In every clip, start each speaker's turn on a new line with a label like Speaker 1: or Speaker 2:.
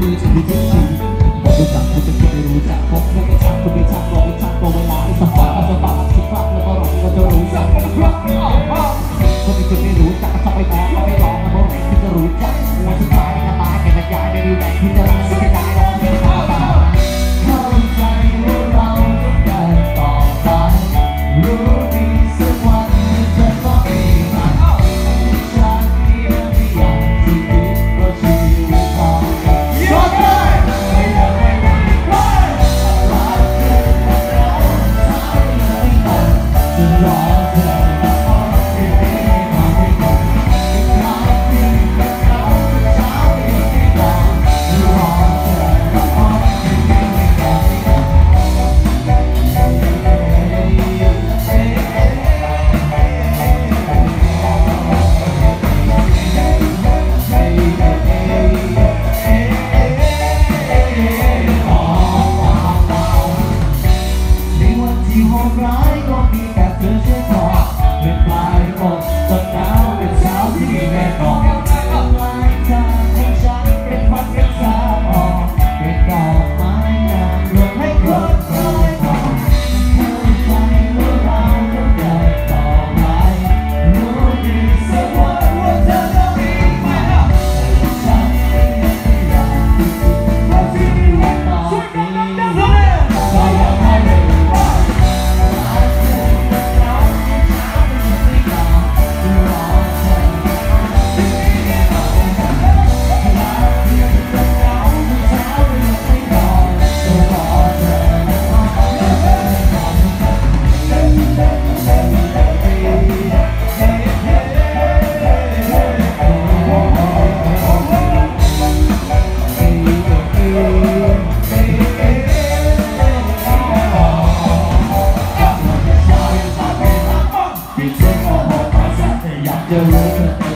Speaker 1: things we can see. your lover.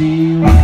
Speaker 1: ว่า